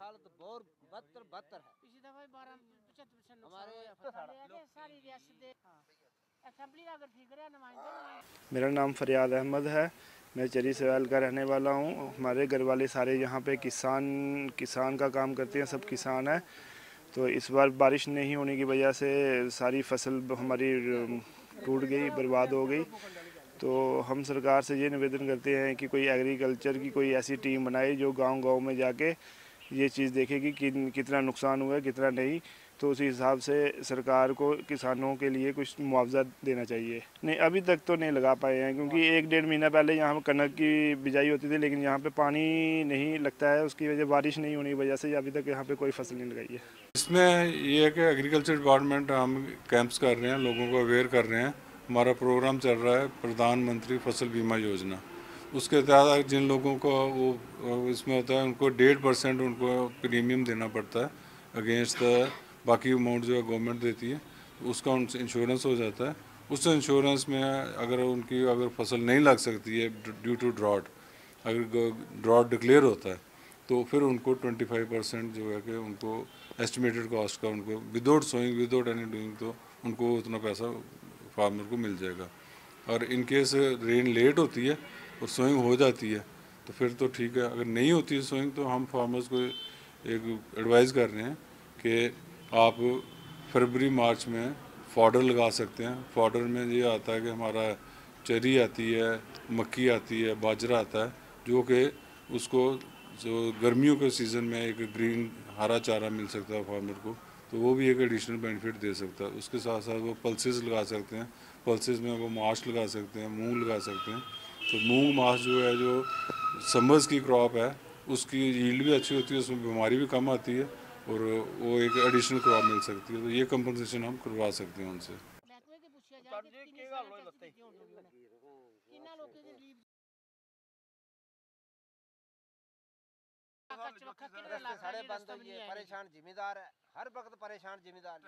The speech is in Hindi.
हालत बहुत बदतर बदतर है। पिछली दफ़ा बारह पचहत्तर हमारे तो सारी। रियासत हाँ। हाँ। मेरा नाम फरियाद अहमद है। मैं चरी सवाल का रहने वाला हूँ। हमारे घर वाले सारे यहाँ पे किसान किसान का काम करते हैं सब किसान है। तो इस बार बारिश नहीं होने की वजह से सारी फ़सल हमारी टूट गई बर्बाद हो गई। तो हम सरकार से ये निवेदन करते हैं कि कोई एग्रीकल्चर की कोई ऐसी टीम बनाए जो गांव-गांव में जाके ये चीज़ देखेगी कि कितना नुकसान हुआ है, कितना नहीं। तो उसी हिसाब से सरकार को किसानों के लिए कुछ मुआवजा देना चाहिए। नहीं, अभी तक तो नहीं लगा पाए हैं, क्योंकि एक डेढ़ महीना पहले यहाँ कनक की बिजाई होती थी, लेकिन यहाँ पे पानी नहीं लगता है, उसकी वजह बारिश नहीं होने की वजह से अभी तक यहाँ पे कोई फ़सल नहीं लगाई है। इसमें ये है कि एग्रीकल्चर डिपार्टमेंट हम कैंप्स कर रहे हैं, लोगों को अवेयर कर रहे हैं। हमारा प्रोग्राम चल रहा है प्रधानमंत्री फ़सल बीमा योजना। उसके तहत जिन लोगों को वो, इसमें होता है, उनको डेढ़ परसेंट उनको प्रीमियम देना पड़ता है, अगेंस्ट द, बाकी अमाउंट जो है गवर्नमेंट देती है, उसका उनसे इंश्योरेंस हो जाता है। उस इंश्योरेंस में अगर उनकी, अगर फ़सल नहीं लग सकती है ड्यू टू ड्रॉट अगर ड्रॉट डिक्लेयर होता है तो फिर उनको 25 परसेंट जो है कि उनको एस्टिमेटेड कॉस्ट का उनको without sowing without any doing तो उनको उतना पैसा फार्मर को मिल जाएगा। और इन केस रेन लेट होती है, और सोइंग हो जाती है तो फिर तो ठीक है। अगर नहीं होती है सोइंग तो हम फार्मर्स को एक एडवाइस कर रहे हैं कि आप फरवरी मार्च में फॉडर लगा सकते हैं। फॉडर में ये आता है कि हमारा चरी आती है, मक्की आती है, बाजरा आता है, जो कि उसको जो गर्मियों के सीज़न में एक ग्रीन हरा चारा मिल सकता है फार्मर को। तो वो भी एक एडिशनल बेनिफिट दे सकता है। उसके साथ साथ वो पल्सेस लगा सकते हैं। पल्सेस में वो माश लगा सकते हैं मूंग लगा सकते हैं। तो मूंग माश जो है जो समर्स की क्रॉप है उसकी यील्ड भी अच्छी होती है उसमें बीमारी भी कम आती है और वो एक एडिशनल क्रॉप मिल सकती है। तो ये कंपनसेशन हम करवा सकते हैं उनसे। बंद हुई परेशान जिम्मेदार है हर वक्त परेशान जिम्मेदार